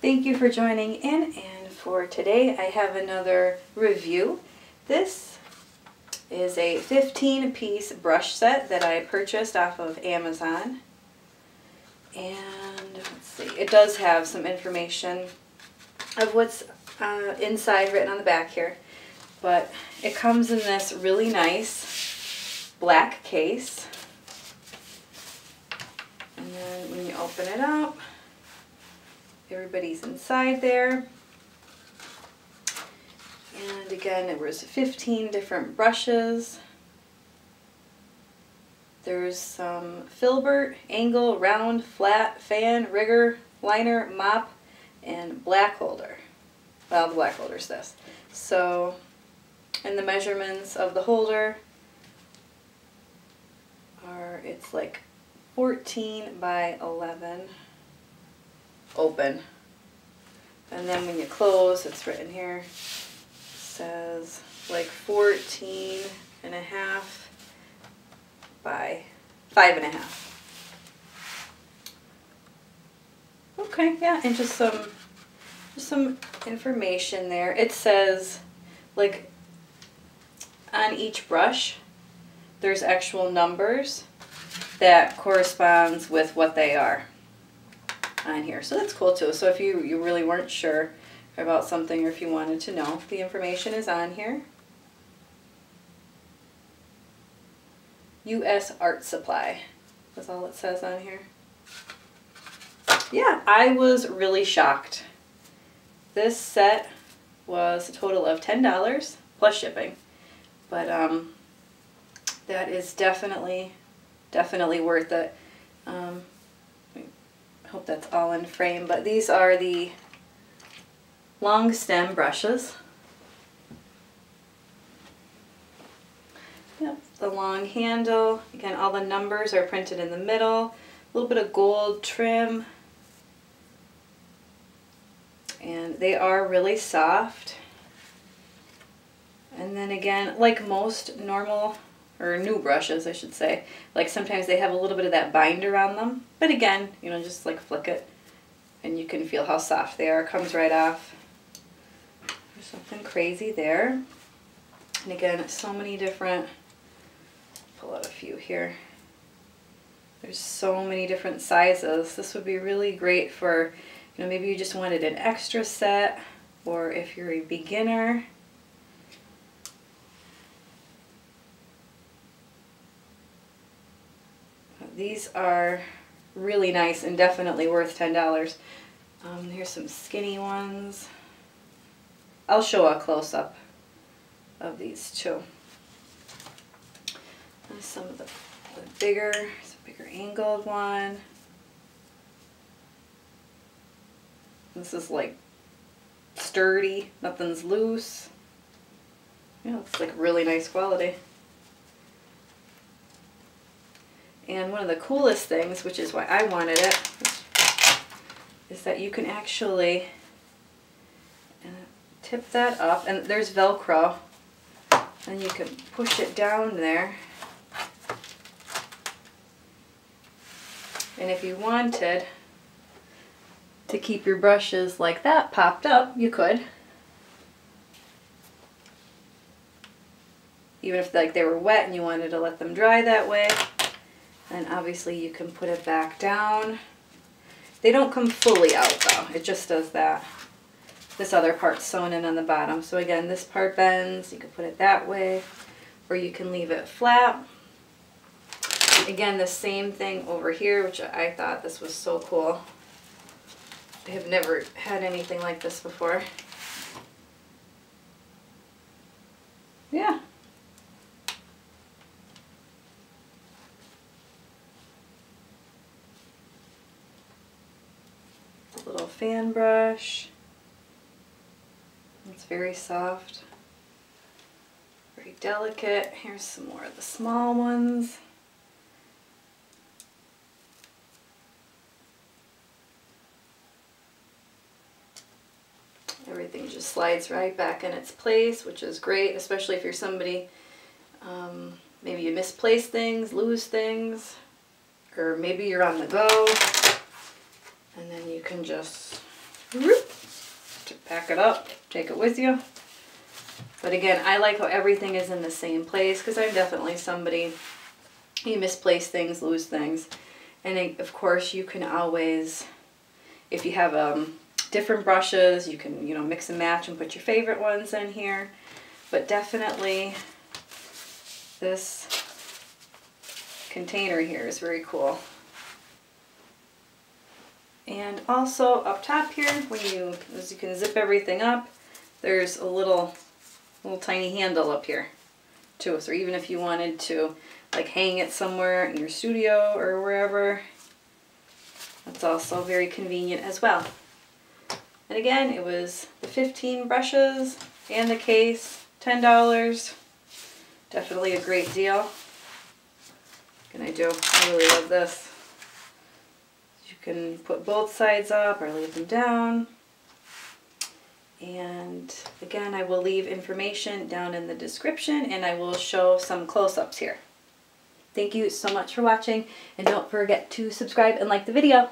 Thank you for joining in and for today I have another review. This is a 15 piece brush set that I purchased off of Amazon. And let's see, it does have some information of what's uh, inside written on the back here. But it comes in this really nice black case. And then when you open it up, everybody's inside there. And again, there was 15 different brushes. There's some filbert, angle, round, flat, fan, rigger, liner, mop, and black holder. Well, the black holder's this. So, and the measurements of the holder are, it's like 14 by 11 open. And then when you close, it's written here, says like 14 and a half by five and a half. Okay, yeah, and just some just some information there. It says like on each brush there's actual numbers that corresponds with what they are on here. So that's cool too. So if you, you really weren't sure about something or if you wanted to know, the information is on here. U.S. Art Supply. That's all it says on here. Yeah, I was really shocked. This set was a total of $10 plus shipping. But um, that is definitely, definitely worth it. Um, hope that's all in frame, but these are the long stem brushes. Yep, the long handle. Again, all the numbers are printed in the middle. A little bit of gold trim. And they are really soft. And then again, like most normal, or new brushes I should say, like sometimes they have a little bit of that binder on them. But again, you know, just like flick it and you can feel how soft they are. It comes right off. There's something crazy there. And again, so many different pull out a few here. There's so many different sizes. This would be really great for, you know, maybe you just wanted an extra set or if you're a beginner. These are really nice and definitely worth $10. Um, here's some skinny ones. I'll show a close-up of these too some of the, the bigger, a bigger angled one. This is like sturdy, nothing's loose. Yeah, it's like really nice quality. And one of the coolest things, which is why I wanted it, is that you can actually uh, tip that up, and there's Velcro, and you can push it down there And if you wanted to keep your brushes like that popped up, you could. Even if like they were wet and you wanted to let them dry that way. And obviously you can put it back down. They don't come fully out though, it just does that. This other part's sewn in on the bottom. So again, this part bends, you can put it that way, or you can leave it flat. Again, the same thing over here, which I thought this was so cool. I have never had anything like this before. Yeah. A little fan brush. It's very soft. Very delicate. Here's some more of the small ones. everything just slides right back in its place, which is great, especially if you're somebody, um, maybe you misplace things, lose things, or maybe you're on the go, and then you can just to pack it up, take it with you. But again, I like how everything is in the same place because I'm definitely somebody, you misplace things, lose things. And of course you can always, if you have um, different brushes, you can, you know, mix and match and put your favorite ones in here. But definitely this container here is very cool. And also up top here, when you, as you can zip everything up, there's a little, little tiny handle up here too. So even if you wanted to like hang it somewhere in your studio or wherever, that's also very convenient as well. And again, it was the 15 brushes and the case, $10. Definitely a great deal. Can I do, I really love this can put both sides up or leave them down. And again, I will leave information down in the description and I will show some close-ups here. Thank you so much for watching and don't forget to subscribe and like the video.